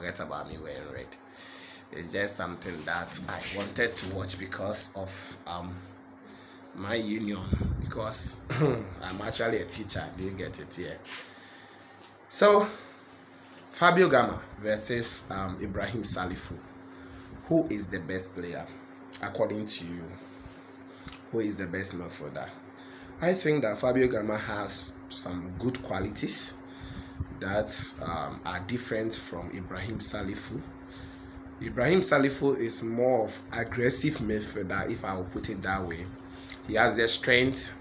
forget about me wearing red. It's just something that I wanted to watch because of um my union because I'm actually a teacher. I didn't get it here. So Fabio Gama versus um, Ibrahim Salifu. Who is the best player according to you? Who is the best midfielder? I think that Fabio Gama has some good qualities that um, are different from Ibrahim Salifu. Ibrahim Salifu is more of aggressive midfielder, if I will put it that way. He has the strength.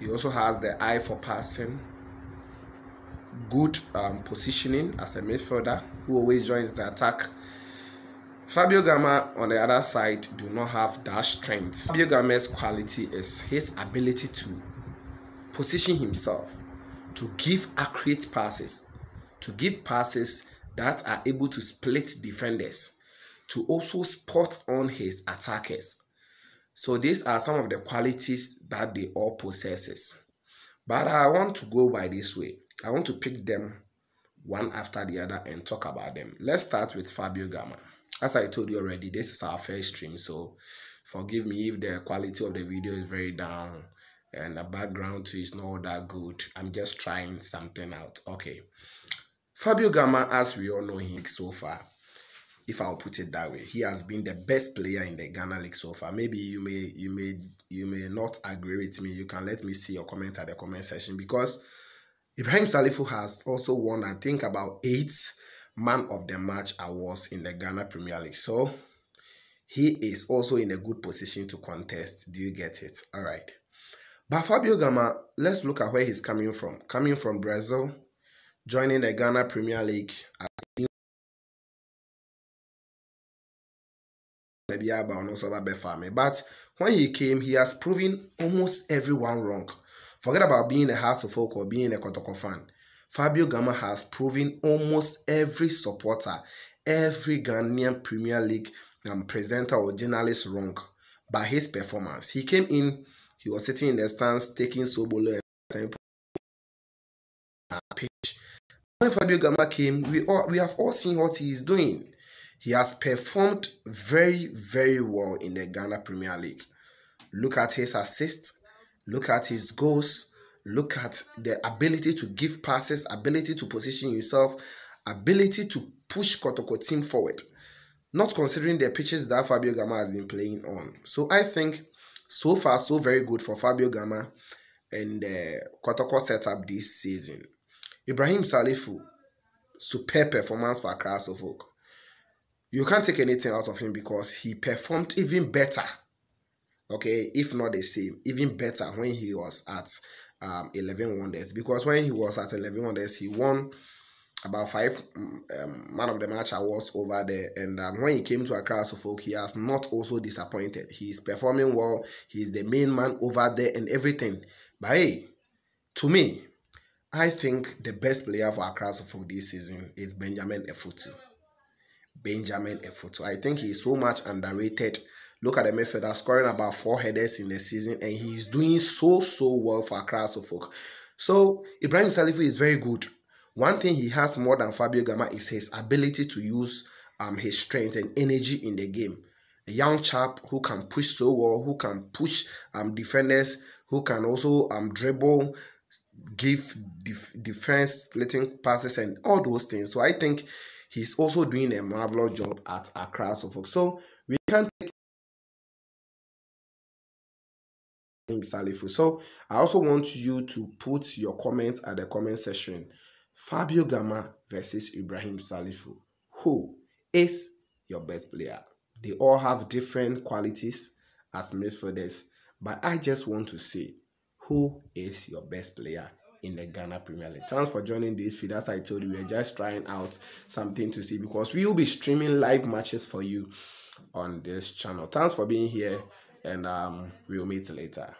He also has the eye for passing. Good um, positioning as a midfielder who always joins the attack. Fabio Gama on the other side do not have that strength. Fabio Gama's quality is his ability to position himself, to give accurate passes, to give passes that are able to split defenders, to also spot on his attackers. So these are some of the qualities that they all possesses. But I want to go by this way. I want to pick them one after the other and talk about them. Let's start with Fabio Gama. As I told you already, this is our first stream, so forgive me if the quality of the video is very down and the background too is not that good. I'm just trying something out. Okay. Fabio Gama, as we all know him so far, if I'll put it that way, he has been the best player in the Ghana League so far. Maybe you may you may you may not agree with me. You can let me see your comment at the comment section because Ibrahim Salifu has also won, I think, about eight man of the match awards in the Ghana Premier League. So he is also in a good position to contest. Do you get it? All right. But Fabio Gama, let's look at where he's coming from. Coming from Brazil, joining the Ghana Premier League new but when he came, he has proven almost everyone wrong. Forget about being a House of Folk or being a Kotoko fan. Fabio Gama has proven almost every supporter, every Ghanaian Premier League um, presenter or journalist wrong by his performance. He came in, he was sitting in the stands, taking Sobolo and pitch. When Fabio Gama came, we all we have all seen what he is doing. He has performed very, very well in the Ghana Premier League. Look at his assists, look at his goals, look at the ability to give passes, ability to position himself, ability to push Kotoko team forward. Not considering the pitches that Fabio Gama has been playing on. So I think so far so very good for Fabio Gama and the Kotoko setup this season. Ibrahim Salifu, superb performance for Accra Suffolk. You can't take anything out of him because he performed even better. Okay, if not the same, even better when he was at um, 11 Wonders. Because when he was at 11 Wonders, he won about five um, man of the match awards over there. And um, when he came to Accra Hearts of Oak, he has not also disappointed. He is performing well. He is the main man over there and everything. But hey, to me, I think the best player for Accra Hearts of Oak this season is Benjamin Afutu. Benjamin Afutu. I think he is so much underrated. Look at the midfielder scoring about four headers in the season, and he's doing so so well for Accra Hearts of Oak. So Ibrahim Salifu is very good. One thing he has more than Fabio Gama is his ability to use um, his strength and energy in the game. A young chap who can push so well, who can push um, defenders, who can also um, dribble, give def defense splitting passes and all those things. So I think he's also doing a marvelous job at Accra Suffolk. So we can't take Salifu. So I also want you to put your comments at the comment section. Fabio Gama versus Ibrahim Salifu. Who is your best player? They all have different qualities as midfielders, but I just want to say who is your best player in the Ghana Premier League. Thanks for joining this feed. As I told you, we're just trying out something to see because we will be streaming live matches for you on this channel. Thanks for being here, and um, we'll meet later.